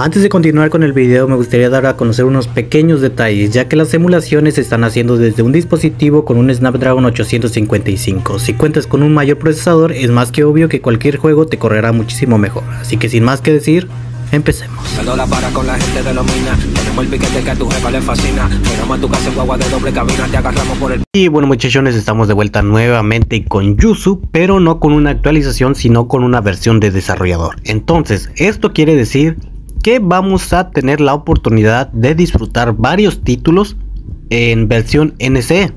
Antes de continuar con el video me gustaría dar a conocer unos pequeños detalles ya que las emulaciones se están haciendo desde un dispositivo con un Snapdragon 855. Si cuentas con un mayor procesador es más que obvio que cualquier juego te correrá muchísimo mejor. Así que sin más que decir, Empecemos. Y bueno muchachones, estamos de vuelta nuevamente con Yuzu, pero no con una actualización, sino con una versión de desarrollador. Entonces, esto quiere decir que vamos a tener la oportunidad de disfrutar varios títulos en versión NC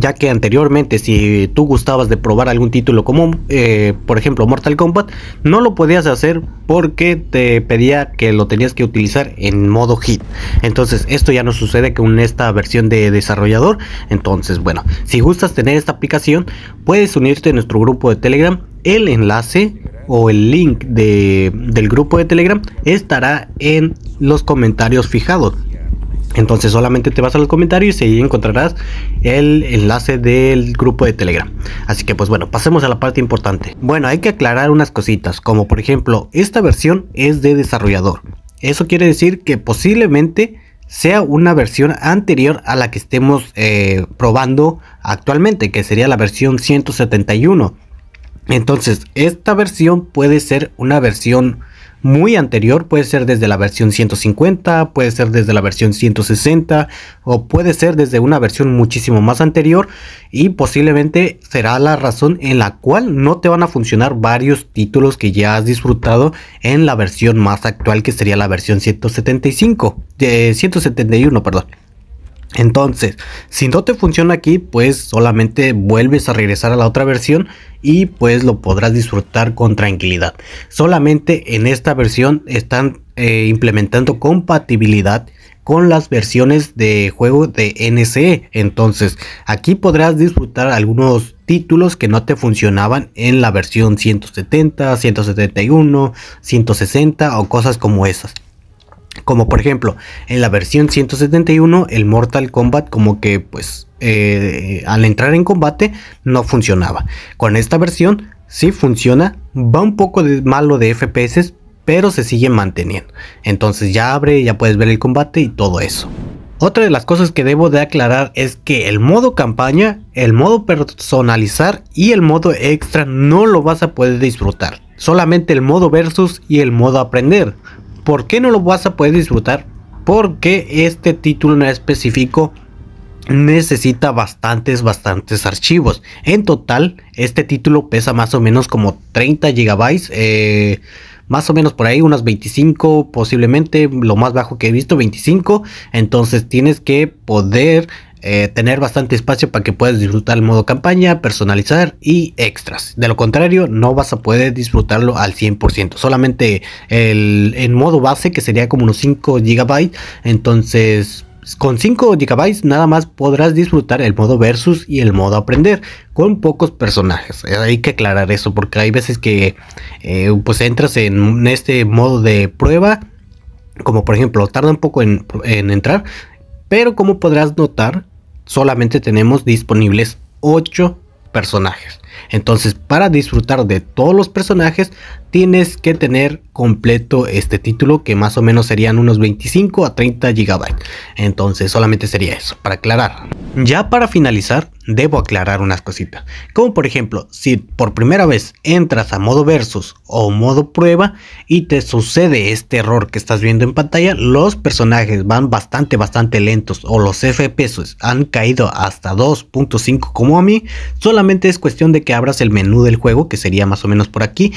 ya que anteriormente si tú gustabas de probar algún título como eh, por ejemplo Mortal Kombat no lo podías hacer porque te pedía que lo tenías que utilizar en modo hit. Entonces esto ya no sucede con esta versión de desarrollador. Entonces bueno si gustas tener esta aplicación puedes unirte a nuestro grupo de telegram. El enlace o el link del grupo de telegram estará en los comentarios fijados entonces solamente te vas a los comentarios y ahí encontrarás el enlace del grupo de Telegram. Así que pues bueno, pasemos a la parte importante. Bueno, hay que aclarar unas cositas, como por ejemplo, esta versión es de desarrollador. Eso quiere decir que posiblemente sea una versión anterior a la que estemos eh, probando actualmente, que sería la versión 171. Entonces, esta versión puede ser una versión muy anterior, puede ser desde la versión 150, puede ser desde la versión 160 o puede ser desde una versión muchísimo más anterior y posiblemente será la razón en la cual no te van a funcionar varios títulos que ya has disfrutado en la versión más actual que sería la versión 175, de 171, perdón. Entonces, si no te funciona aquí, pues solamente vuelves a regresar a la otra versión y pues lo podrás disfrutar con tranquilidad. Solamente en esta versión están eh, implementando compatibilidad con las versiones de juego de NCE. Entonces, aquí podrás disfrutar algunos títulos que no te funcionaban en la versión 170, 171, 160 o cosas como esas. Como por ejemplo, en la versión 171, el Mortal Kombat como que pues eh, al entrar en combate no funcionaba. Con esta versión sí funciona, va un poco de malo de FPS, pero se sigue manteniendo. Entonces ya abre, ya puedes ver el combate y todo eso. Otra de las cosas que debo de aclarar es que el modo campaña, el modo personalizar y el modo extra no lo vas a poder disfrutar. Solamente el modo versus y el modo aprender. ¿Por qué no lo vas a poder disfrutar? Porque este título en específico necesita bastantes, bastantes archivos. En total, este título pesa más o menos como 30 gigabytes. Eh, más o menos por ahí, unas 25, posiblemente lo más bajo que he visto, 25. Entonces tienes que poder eh, tener bastante espacio para que puedas disfrutar el modo campaña, personalizar y extras. De lo contrario, no vas a poder disfrutarlo al 100%. Solamente el en modo base, que sería como unos 5 GB. Entonces, con 5 GB nada más podrás disfrutar el modo versus y el modo aprender con pocos personajes. Eh, hay que aclarar eso porque hay veces que eh, pues entras en este modo de prueba. Como por ejemplo, tarda un poco en, en entrar. Pero como podrás notar, solamente tenemos disponibles 8 personajes. Entonces, para disfrutar de todos los personajes, tienes que tener completo este título, que más o menos serían unos 25 a 30 GB. Entonces, solamente sería eso, para aclarar. Ya para finalizar, debo aclarar unas cositas. Como por ejemplo, si por primera vez entras a modo versus o modo prueba y te sucede este error que estás viendo en pantalla, los personajes van bastante, bastante lentos o los FPS han caído hasta 2.5 como a mí, solamente es cuestión de que abras el menú del juego, que sería más o menos por aquí,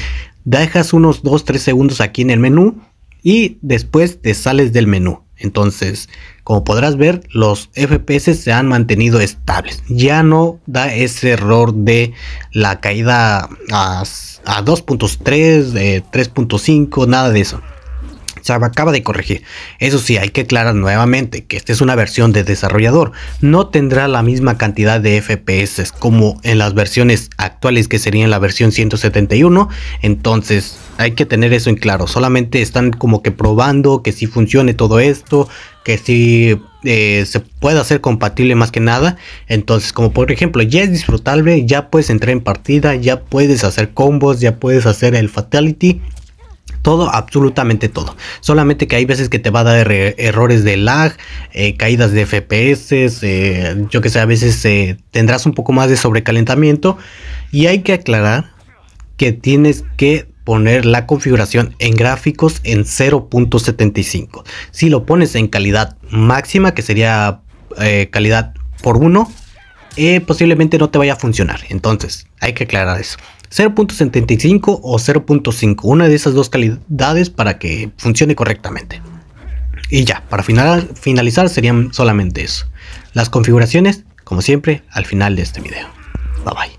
dejas unos 2-3 segundos aquí en el menú y después te sales del menú. Entonces, como podrás ver, los FPS se han mantenido estables. Ya no da ese error de la caída a, a 2.3, 3.5, nada de eso acaba de corregir. Eso sí, hay que aclarar nuevamente que esta es una versión de desarrollador. No tendrá la misma cantidad de FPS como en las versiones actuales que serían la versión 171. Entonces hay que tener eso en claro. Solamente están como que probando que si funcione todo esto. Que si eh, se puede hacer compatible más que nada. Entonces como por ejemplo ya es disfrutable. Ya puedes entrar en partida. Ya puedes hacer combos. Ya puedes hacer el fatality Todo, absolutamente todo. Solamente que hay veces que te va a dar errores de lag, eh, caídas de FPS, eh, yo que sé, a veces eh, tendrás un poco más de sobrecalentamiento. Y hay que aclarar que tienes que poner la configuración en gráficos en 0.75. Si lo pones en calidad máxima, que sería calidad por 1, posiblemente no te vaya a funcionar. Entonces, hay que aclarar eso. 0.75 o 0.5, una de esas dos calidades para que funcione correctamente. Y ya, para finalizar serían solamente eso. Las configuraciones, como siempre, al final de este video. Bye bye.